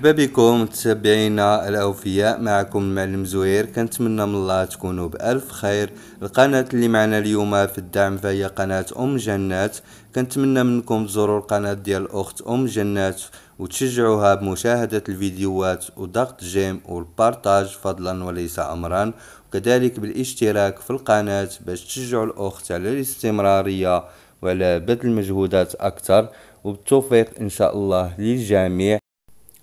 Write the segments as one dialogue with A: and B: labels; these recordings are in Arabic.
A: مرحبا بكم متابعينا الأوفياء. معكم المعلم زهير كنتمنى من الله تكونوا بألف خير. القناة اللي معنا اليوم في الدعم فهي قناة أم جنات. كنتمنى منكم تزوروا القناة ديال الاخت أم جنات وتشجعوها بمشاهدة الفيديوهات وضغط جيم والبارطاج. فضلا وليس امرا. وكذلك بالاشتراك في القناة باش تشجعوا الأخت على الاستمرارية وعلى بذل مجهودات أكثر. وبالتوفيق إن شاء الله للجميع.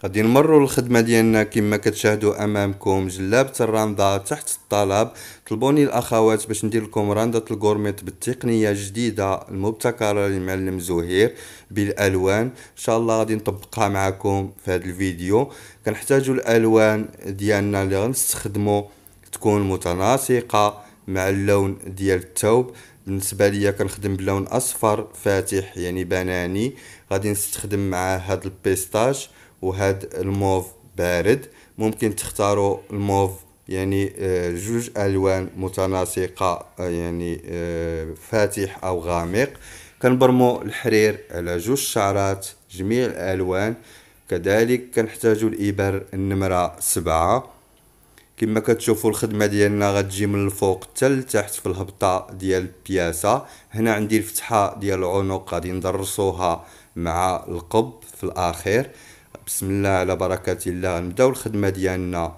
A: غادي نمروا للخدمه ديالنا كما كتشاهدوا أمامكم. جلابه الراندا تحت الطلب. طلبوني الأخوات باش ندير لكم راندا الكورميت بالتقنية الجديدة المبتكرة للمعلم زهير بالألوان. إن شاء الله غادي نطبقها معكم في هذا الفيديو. كنحتاجوا الألوان ديالنا اللي غنستخدموا تكون متناسقة مع اللون ديال الثوب. بالنسبة ليا كنخدم بلون أصفر فاتح يعني بناني. غادي نستخدم مع هذا ال pistache وهاد الموف بارد. ممكن تختاروا الموف يعني آه، جوج ألوان متناسقة آه، يعني آه، فاتح أو غامق. كنبرمو الحرير على جوج شعرات جميع الألوان. كذلك كنحتاجو الإبر النمرة سبعة. كما كتشوفوا الخدمة ديالنا غتجي من الفوق حتى لتحت في الهبطة ديال البياسة. هنا عندي الفتحة ديال العنق غادي ندرسوها مع القب في الأخير. بسم الله على بركة الله. نبداو الخدمة ديالنا.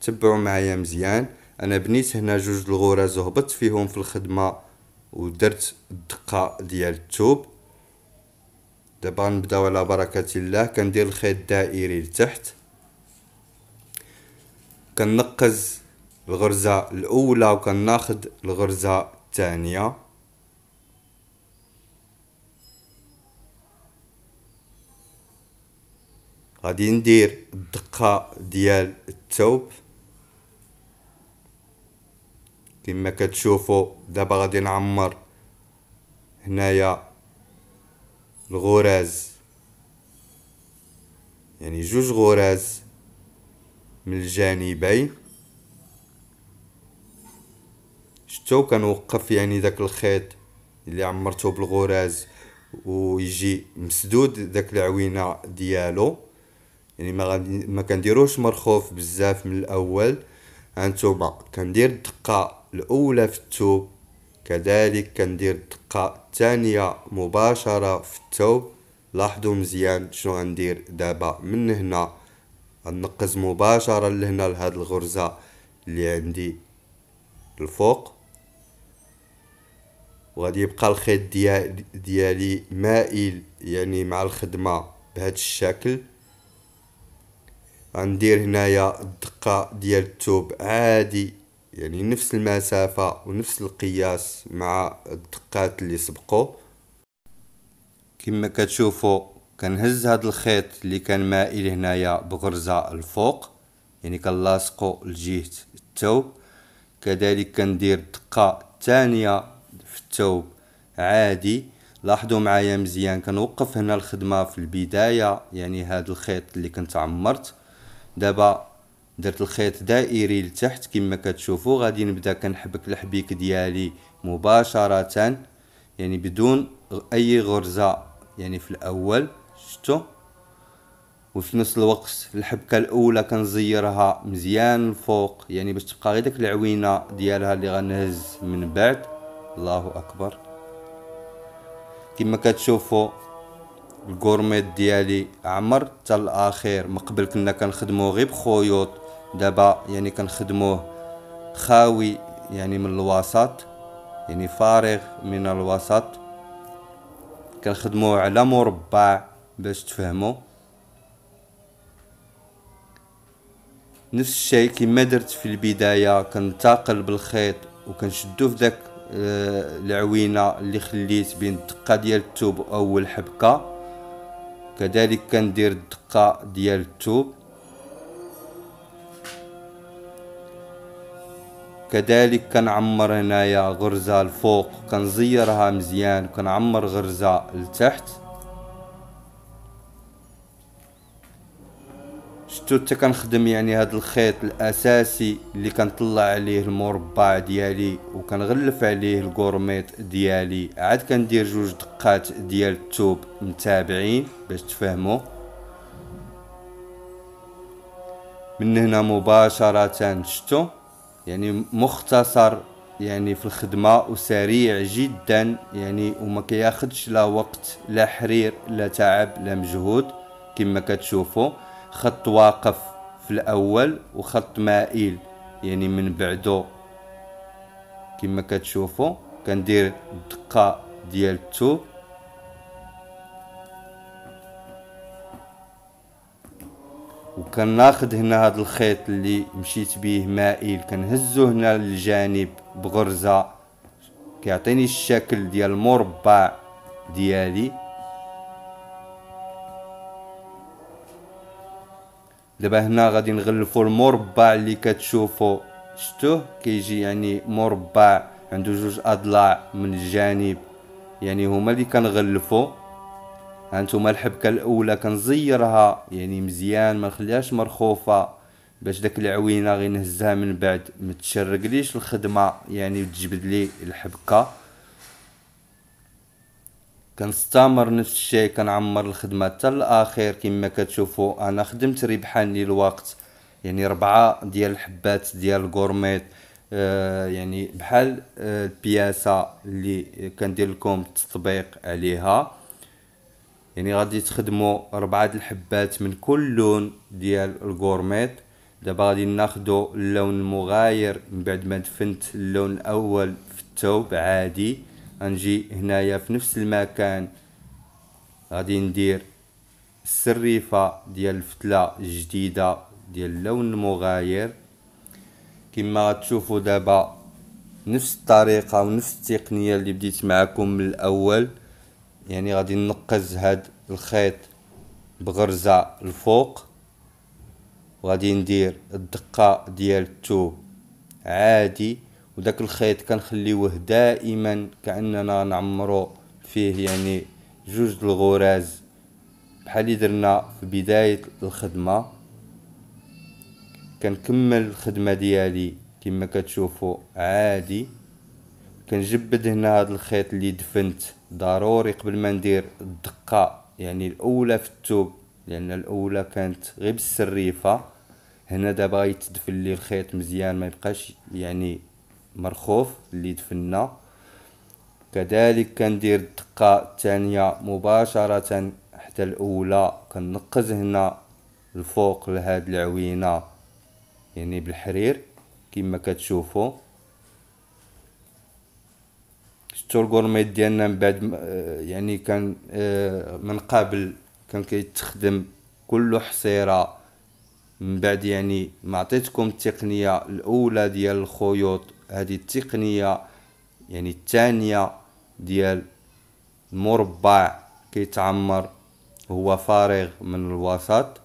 A: تبعوا معايا مزيان. أنا بنيت هنا جوج الغرز وهبطت فيهم في الخدمة ودرت الدقة ديال التوب. دابا نبداو على بركة الله. كندير الخيط الدائري لتحت. كنقز الغرزة الأولى وكناخد الغرزة الثانية. غادي ندير الدقة ديال الثوب كما كتشوفوا دابا غادي نعمر هنايا الغراز. يعني جوج غراز من الجانبين. شتو كنوقف يعني داك الخيط اللي عمرته بالغراز ويجي مسدود داك العوينة ديالو. يعني ما غادي ما كنديروش مرخوف بزاف من الأول. هانتوما كندير الدقه الأولى في الثوب كذلك كندير الدقه الثانية مباشرة في الثوب لاحظوا مزيان شنو غندير دابا من هنا. غنقز مباشرة لهنا لهاد الغرزة اللي عندي الفوق. وغادي يبقى الخيط ديالي مائل يعني مع الخدمة بهذا الشكل. غندير هنايا الدقة ديال الثوب عادي يعني نفس المسافة ونفس القياس مع الدقات اللي سبقوا كما كتشوفوا كنهز هاد الخيط اللي كان مائل هنايا بغرزة الفوق يعني كنلاصقو لجهة الثوب كذلك كندير الدقة الثانية في الثوب عادي. لاحظوا معايا مزيان كنوقف هنا الخدمة في البداية يعني هاد الخيط اللي كنت عمرت دابا درت الخيط دائري لتحت كما كتشوفوا غادي نبدا كنحبك الحبيك ديالي مباشرة يعني بدون أي غرزة يعني في الأول شفتوا وفي نفس الوقت الحبكة الأولى كنزيرها مزيان الفوق يعني باش تبقى غير داك العوينة ديالها اللي غنهز من بعد. الله أكبر. كما كتشوفوا الكورميت ديالي عمر حتى الاخير من قبل كنا كنخدموه غير بخيوط. دابا يعني كنخدموه خاوي يعني من الوسط يعني فارغ من الوسط. كنخدموه على مربع باش تفهموا نفس الشيء كما درت في البداية كنتقل بالخيط وكنشدو في داك آه، العوينة اللي خليت بين الدقة ديال التوب اول حبكة كذلك كندير الدقة ديال الثوب كذلك كنعمر هنايا غرزة الفوق كنزيرها مزيان كنعمر غرزة لتحت. شتو حتى كنخدم يعني هذا الخيط الأساسي اللي كنطلع عليه المربع ديالي وكنغلف عليه الكورميط ديالي. عاد كندير جوج دقات ديال الثوب متابعين باش تفهموا من هنا مباشرة شتو يعني مختصر يعني في الخدمة وسريع جدا يعني وما كياخدش لا وقت لا حرير لا تعب لا مجهود كما كتشوفوا خط واقف في الأول وخط مائل يعني من بعدو. كما كتشوفوا كندير الدقة ديال التوب. وكناخد هنا هذا الخيط اللي مشيت به مائل كنهزو هنا للجانب بغرزة. كيعطيني الشكل ديال المربع ديالي. دابا هنا غادي نغلفو المربع اللي كتشوفو. شتوه كيجي يعني مربع عنده جوج أضلاع من الجانب. يعني هما اللي كنغلفو. هانتوما الحبكة الأولى كنزيرها. يعني مزيان ما نخليهاش مرخوفة. باش داك العوينة غير نهزها من بعد. ما تشرقليش الخدمة. يعني وتجبد لي الحبكة. كنستمر نفس الشيء كنعمر الخدمة حتى الاخير كما كتشوفوا أنا خدمت ربحان لي الوقت يعني ربعة ديال الحبات ديال الكورميت آه يعني بحال آه البياسة اللي كندير لكم التطبيق عليها. يعني غادي تخدموا ربعة الحبات من كل لون ديال الكورميت. دابا غادي ناخدو اللون المغاير من بعد ما دفنت اللون الأول في الثوب عادي. غنجي هنايا في نفس المكان. غادي ندير السريفة ديال الفتلة الجديدة ديال اللون المغاير. كما غتشوفوا دابا نفس الطريقة ونفس التقنية اللي بديت معكم من الأول. يعني غادي نقز هاد الخيط بغرزة الفوق. وغادي ندير الدقة ديال التوب عادي. وداك الخيط كنخليوه دائما كأننا نعمرو فيه يعني جوج الغراز. بحال اللي درنا في بداية الخدمة كنكمل الخدمة ديالي كما كتشوفوا عادي. كنجبد هنا هذا الخيط اللي دفنت. ضروري قبل ما ندير الدقة يعني الأولى في التوب لأن الأولى كانت غير بالسريفة. هنا دابا يتدفن لي الخيط مزيان ما يبقاش يعني مرخوف اللي دفنا كذلك كندير الدقة الثانية مباشرة حتى الأولى. كنقز هنا الفوق لهاد العوينة. يعني بالحرير كما كتشوفوا شتو الكورميت ديالنا من بعد يعني كان آه، من قبل كان كيتخدم كله حصيرة. من بعد يعني ما عطيتكم التقنية الأولى ديال الخيوط. هذه التقنية يعني الثانية ديال المربع كيتعمر هو فارغ من الوسط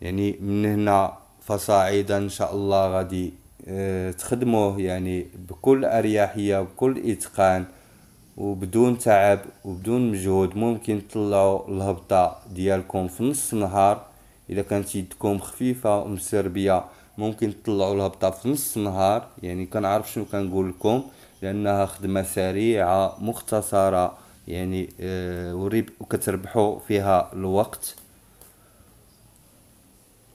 A: يعني من هنا فصاعدا إن شاء الله غادي آه تخدموه يعني بكل أريحية بكل إتقان وبدون تعب وبدون مجهود. ممكن تطلعوا الهبطة ديالكم في نص النهار. إذا كانت يدكم خفيفه ومسربية ممكن تطلعوا الهبطه في نص النهار. يعني كنعرف شنو كنقول لكم لأنها خدمة سريعة مختصرة يعني آه وكتربحوا فيها الوقت.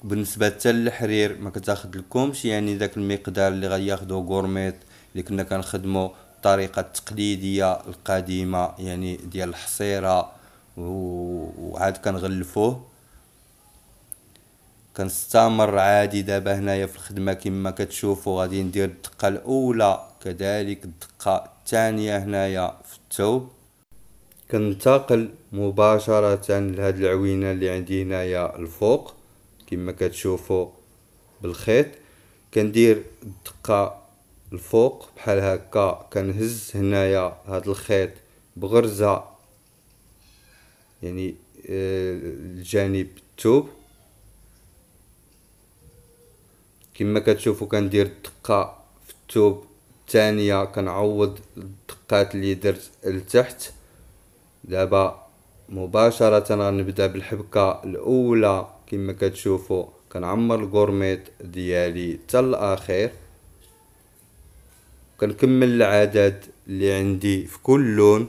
A: بالنسبة حتى للحرير ما كتاخد لكمش. يعني داك المقدار اللي غياخدو غورميت اللي كنا كنخدمو الطريقة التقليديه القديمة يعني ديال الحصيرة وعاد كنغلفوه. كنستمر عادي دابا هنايا في الخدمة كما كتشوفوا غادي ندير الدقة الأولى كذلك الدقة الثانية هنايا في الثوب كنتقل مباشرة لهاد العوينة اللي عندي هنايا الفوق كما كتشوفوا بالخيط. كندير الدقة الفوق بحال هكا كنهز هنايا هاد الخيط بغرزة يعني الجانب آه، كما كتشوفوا كندير الدقة في التوب الثانية كنعوض الدقات اللي درت لتحت. دابا مباشرة غنبدا بالحبكة الأولى. كما كتشوفوا كنعمر الكورميط ديالي حتى الأخير. كنكمل العدد اللي عندي في كل لون.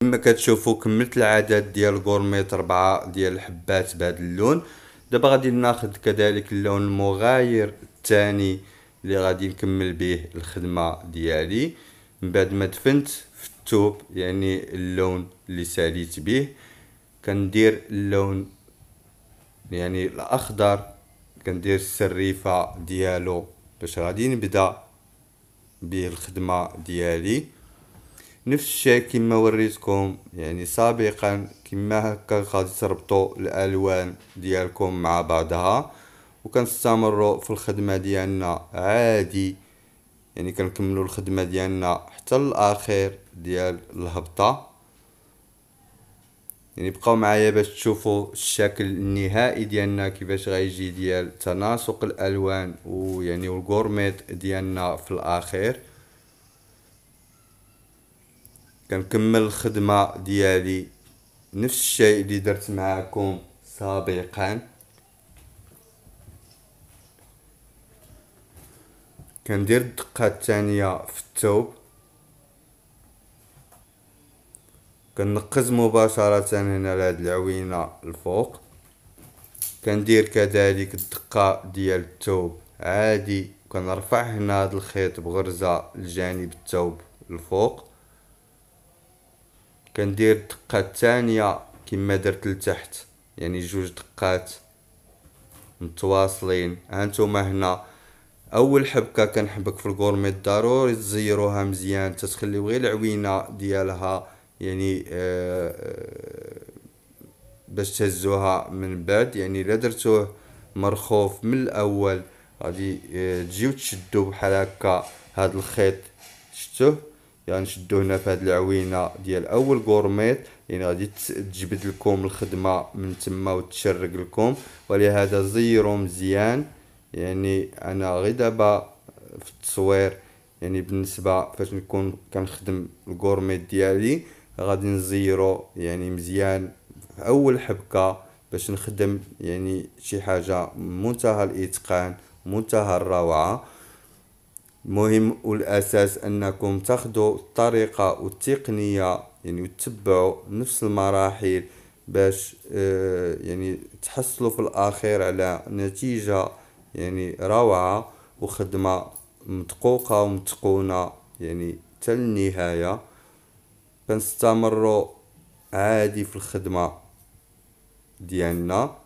A: كما كتشوفوا كملت العدد ديال الغورميت ربعة ديال الحبات بهذا اللون. دابا غادي ناخذ كذلك اللون المغاير الثاني اللي غادي نكمل به الخدمة ديالي. من بعد ما دفنت في الثوب يعني اللون اللي ساليت به كندير اللون يعني الأخضر كندير السريفة ديالو باش غادي نبدأ به الخدمة ديالي. نفس الشيء كما وريتكم يعني سابقا كما هكا غادي تربطوا الألوان ديالكم مع بعضها. وكنستمروا في الخدمة ديالنا عادي. يعني كنكملوا الخدمة ديالنا حتى الأخير ديال الهبطة. يعني بقاو معايا باش تشوفوا الشكل النهائي ديالنا كيفاش غيجي ديال تناسق الألوان ويعني والغورميت ديالنا في الأخير. كنكمل الخدمة ديالي نفس الشيء اللي درت معكم سابقا. كندير الدقه الثانية في الثوب كنقز مباشرة هنا لهاد العوينة الفوق. كندير كذلك الدقة ديال الثوب عادي كنرفع هنا هاد الخيط بغرزة لجانب الثوب الفوق. كندير الدقة الثانية كما درت لتحت. يعني جوج دقات متواصلين. هانتوما هنا أول حبكة كنحبك في الكورميت ضروري تزيروها مزيان تتخليو غير العوينة ديالها يعني آه، آه، باش تهزوها من بعد. يعني إلا درتوه مرخوف من الأول غادي آه، تجيو تشدو بحال هكا هاد الخيط. شفتوه؟ يعني نشدو هنا في هاد العوينة ديال أول gourmette يعني غادي تجبد لكم الخدمة من تما وتشرق لكم. ولهذا زيرو مزيان. يعني أنا غير دابا في التصوير يعني بالنسبة فاش نكون كنخدم ال gourmette ديالي غادي نزيرو يعني مزيان في أول حبكة باش نخدم يعني شي حاجة منتهى الإتقان منتهى الروعة. المهم والأساس أنكم تاخذوا الطريقة والتقنية يعني وتتبعوا نفس المراحل باش آه يعني تحصلوا في الأخير على نتيجة يعني روعة وخدمة مدقوقة ومتقونة يعني حتى النهايه كنستمروا عادي في الخدمة ديالنا.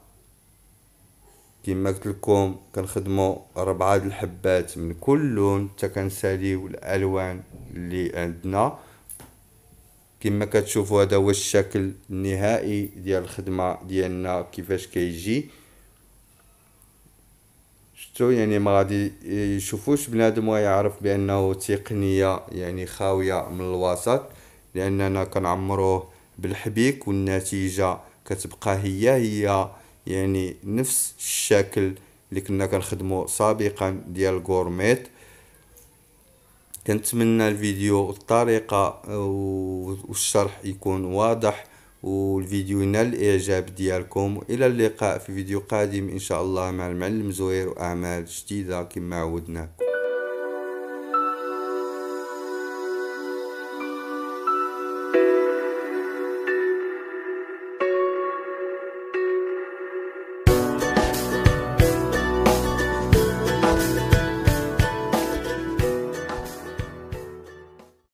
A: كما قلت لكم كنخدموا ربعة الحبات من كل لون حتى كنساليو الالوان اللي عندنا. كما كتشوفوا هذا هو الشكل النهائي ديال الخدمة ديالنا كيفاش كيجي. شفتوا يعني ما غادي يشوفوش بنادم ويعرف بأنه تقنية يعني خاوية من الوسط لأننا كنعمروه بالحبيك والنتيجة كتبقى هي هي يعني نفس الشكل اللي كنا كنخدمو سابقا ديال الغورميت كنتمنى الفيديو الطريقة والشرح يكون واضح. والفيديو ينال الإعجاب ديالكم. إلى اللقاء في فيديو قادم إن شاء الله مع المعلم زوير وأعمال جديدة كما عودناكم